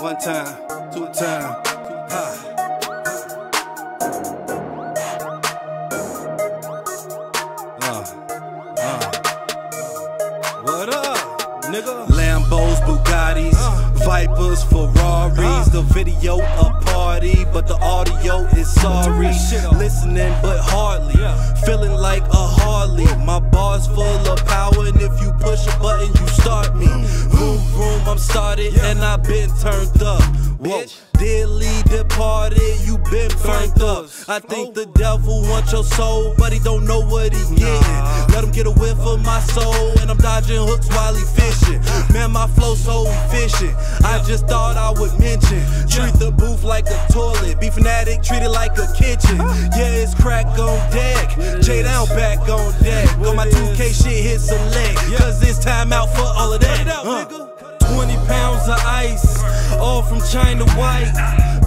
One time, two time. Ha. Uh, uh. What up, nigga? Lambos, Bugattis, Vipers, Ferraris. The video a party, but the audio is sorry. Listening, but hardly. I'm started, and I've been turned up. Whoa. Dearly departed, you been burned up. I think the devil wants your soul, but he don't know what he getting. Let him get a whiff of my soul, and I'm dodging hooks while he fishing. Man, my flow so efficient. I just thought I would mention. Treat the booth like a toilet. Beatfanatik, treat it like a kitchen. Yeah, it's crack on deck. J-Down back on deck. Got my 2K shit hit select. Cause it's time out for all of that. Uh. 20 pounds of ice, all from China White.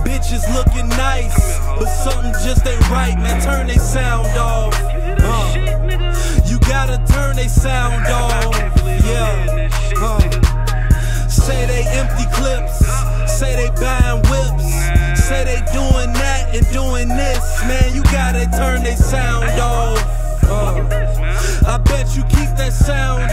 Bitches looking nice, but something just ain't right, man. Turn they sound off. Uh. You gotta turn they sound off. Yeah. Uh. Say they empty clips, say they buying whips, say they doing that and doing this. Man, you gotta turn they sound off. Uh. I bet you keep that sound